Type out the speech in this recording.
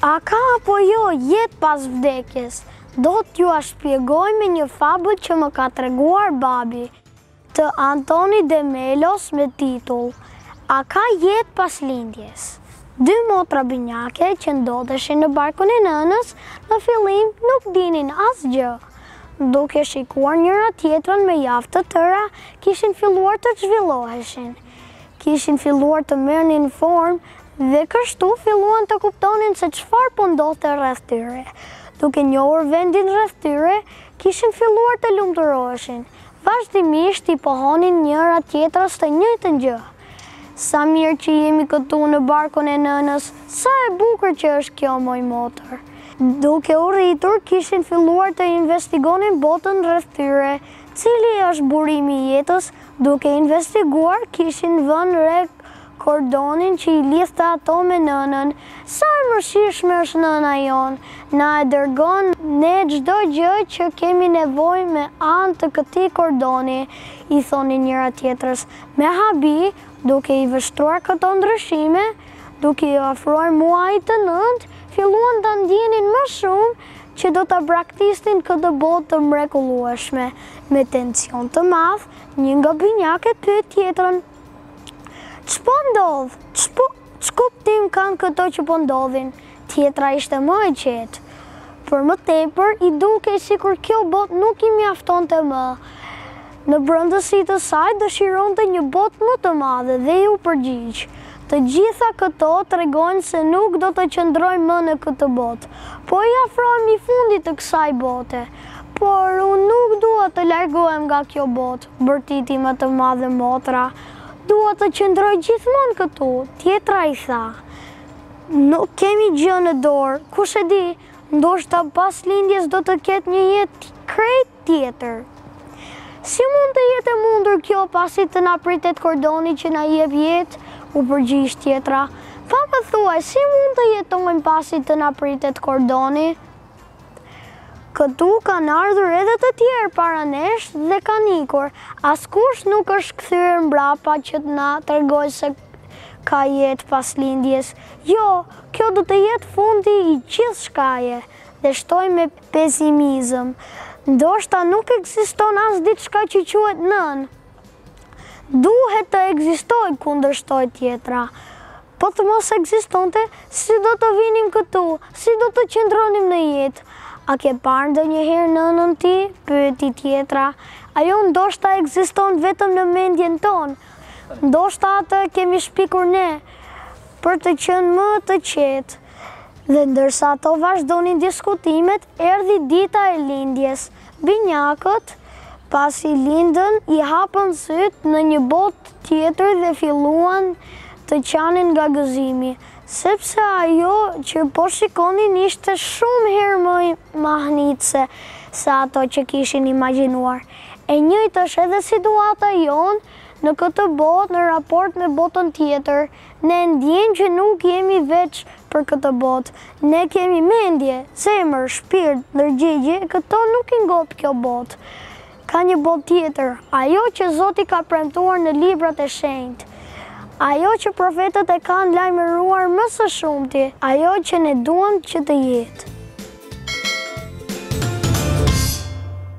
A ka apo jo jetë pas vdekjes? Do t'jua shpjegoj me një fabul që më ka treguar babi, të Antoni de Melos me titull, A ka jetë pas lindjes? Dy motra binjake që ndodheshin në barkun e nënës, në fillim nuk dinin asgjë. Duke shikuar njëra tjetrën me javë të tëra, kishin filluar të zhvilloheshin. Kishin filluar të merrnin formë dhe kështu filluan të kuptonin se çfarë po ndodhte rreth tyre. Duke njohur vendin rreth tyre, kishin filluar të lumturoheshin. Vazhdimisht i pohonin njëra tjetrës të njëjtën gjë. Sa mirë që jemi këtu në barkun e nënës, sa e bukur që është kjo moj motër. Duke u rritur, kishin filluar të investigonin botën rreth tyre. Cili është burimi i jetës? Duke investiguar, kishin vënë re kordonin që i lidhte ato me nënën. Sa e mëshirshme është nëna jonë, na e dërgon ne çdo gjë që kemi nevojë me anë të këtij kordoni, i thonin njëra tjetrës. me habi, duke i vështruar këto ndryshime, duke i afruar muajit të nëntë, filluan ta ndjenin më shumë që do ta braktisnin këtë botë të mrekullueshme, me tension të madh, një nga binjaket pyet tjetrën, Ç'po ndodh? Ç'po. Ç'kuptim kanë këto që po ndodhin? Tjetra ishte më e qetë. Për më tepër, i dukej sikur kjo botë nuk i mjaftonte më. Në brendësi të saj dëshironte një botë më të madhe dhe iu përgjigj. Të gjitha këto tregojnë se nuk do të qëndrojmë më në këtë botë. Po i afrohemi fundit të kësaj bote. Por unë nuk dua të largohem nga kjo botë. Bërtiti me të madhe motra, dua të qëndroj gjithmonë këtu, tjetra i tha. Nuk kemi gjë në dorë, kush e di, ndoshta pas lindjes do të ketë një jetë krejt tjetër. Si mund të jetë e mundur kjo pasi të na pritet kordoni që na jep jetë, u përgjigj tjetra. Pa më thuaj, si mund të jetojmë pasi të na pritet kordoni? Këtu kanë ardhur edhe të tjerë para nesh dhe kanë ikur. Askush nuk është kthyer mbrapa që të na tregojë se ka jetë pas lindjes. Jo, kjo do të jetë fundi i gjithçkaje, dhe shtoi me pesimizëm. Ndoshta nuk ekziston as diçka që quhet nënë. Duhet të ekzistojë, kundërshtoi tjetra. Po të mos ekzistonte, si do të vinim këtu, si do të qëndronim në jetë? A ke parë ndonjëherë nënën ti? pyeti tjetra. Ajo ndoshta ekziston vetëm në mendjen tonë. Ndoshta atë kemi shpikur ne për të qenë më të qetë. Dhe ndërsa ato vazhdonin diskutimet, Erdhi dita e lindjes. Binjakët, pasi lindën, i hapën sytë në një botë tjetër dhe filluan të qanin nga gëzimi, sepse ajo që po shikonin ishte shumë herë më mahnitëse se ato që kishin imagjinuar. E njëjtë është edhe situata jonë në këtë botë në raport me botën tjetër, Ne ndjejmë që nuk jemi veç për këtë botë. Ne kemi mendje, zemër, shpirt, ndërgjegje, këto nuk i ngop kjo botë. Ka një botë tjetër, ajo që Zoti ka premtuar në librat e shenjtë. Ajo që profetët e kanë lajmëruar më së shumti, ajo që ne duam që të jetë.